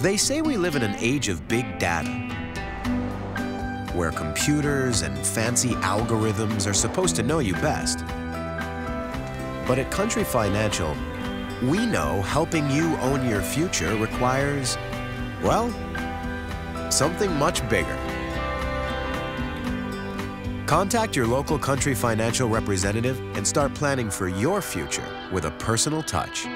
They say we live in an age of big data, where computers and fancy algorithms are supposed to know you best. But at Country Financial, we know helping you own your future requires, well, something much bigger. Contact your local Country Financial representative and start planning for your future with a personal touch.